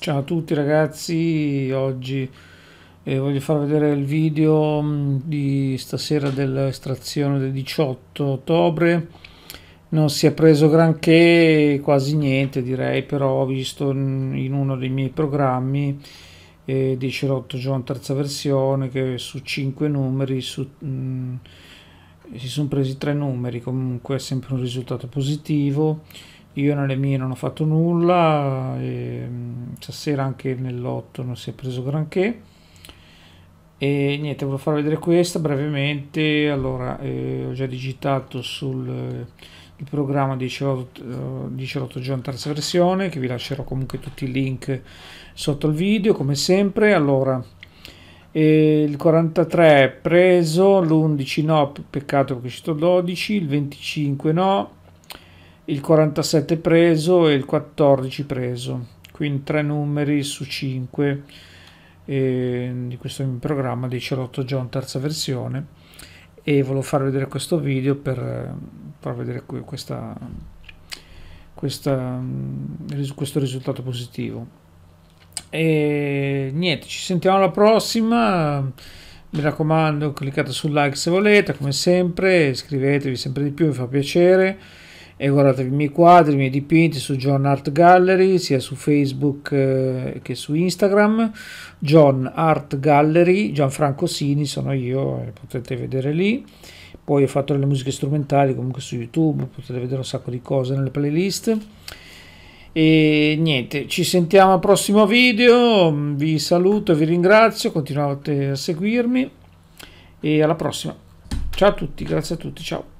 Ciao a tutti ragazzi, oggi eh, voglio far vedere il video mh, di stasera dell'estrazione del 18 ottobre. Non si è preso granché, quasi niente direi, però ho visto in, uno dei miei programmi eh, di Cerotto John terza versione che su 5 numeri su, mh, si sono presi 3 numeri, comunque è sempre un risultato positivo io nelle mie non ho fatto nulla e mm, stasera anche nell'otto non si è preso granché. E niente volevo far vedere questa brevemente. Allora eh, ho già digitato sul eh, programma di Cerotto, di terza versione che vi lascerò comunque tutti i link sotto il video come sempre. Allora eh, il 43 è preso l'11 no peccato perché è uscito il 12 il 25 no il 47 preso e il 14 preso, quindi tre numeri su 5 eh, di questo programma di Cerotto John terza versione. E volevo far vedere questo video per far vedere questa, questa, questo risultato positivo. E niente ci sentiamo alla prossima. Mi raccomando cliccate sul like se volete come sempre iscrivetevi sempre di più mi fa piacere e guardatevi i miei quadri, i miei dipinti su John Art Gallery, sia su Facebook eh, che su Instagram. John Art Gallery, Gianfranco Sini sono io, eh, potete vedere lì. Poi ho fatto delle musiche strumentali comunque su YouTube, potete vedere un sacco di cose nelle playlist. E niente, ci sentiamo al prossimo video, vi saluto vi ringrazio, continuate a seguirmi e alla prossima. Ciao a tutti, grazie a tutti, ciao.